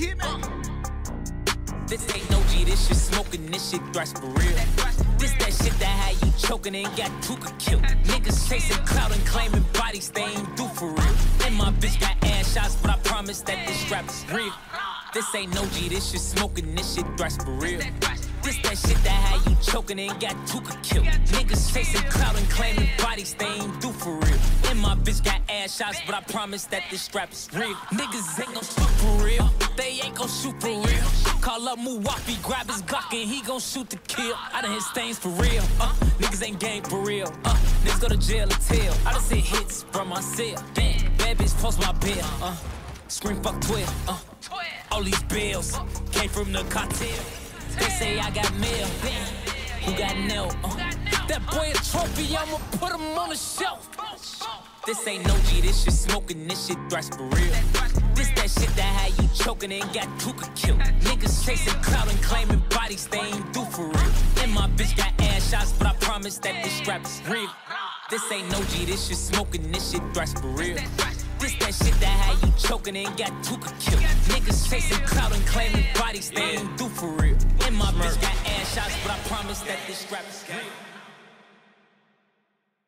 Hit me. This ain't no G, this shit smoking, this shit thrash for real. This that shit that had you choking and got Tooka killed. Niggas chasing clout and claiming bodies they ain't do for real. And my bitch got ass shots, but I promise that this strap is real. This ain't no G, this shit smoking, this shit thrash for real. This that shit that had you choking and got Tooka killed. Niggas chasing clout and claiming bodies they ain't do for real. And my bitch got ass shots, but I promise that this strap is real. Niggas ain't gon' shoot for real. Ain't gon' shoot for real. Call up Muwafi, grab his Glock and he gon' shoot to kill. I done hit stains for real. Uh, niggas ain't game for real. Uh, niggas go to jail or tell. I done hit hits from my cell. Damn, bad bitch post my bill. Uh, scream fuck 12. Uh, all these bills came from the cartel. They say I got mail. Who got nail? Uh, that boy a trophy, I'ma put him on the shelf. This ain't no G, this shit smoking, this shit thrash for real. This that shit that had you choking and got Tooka killed. Niggas chasing clout and claiming bodies they ain't do for real. And my bitch got ass shots, but I promise that this strap is real. This ain't no G, this shit smoking, this shit thrash for real. This that shit that had you choking and got Tooka killed. Niggas chasing clout and claiming bodies they ain't do for real. And my bitch got ass shots, but I promise that this strap is real.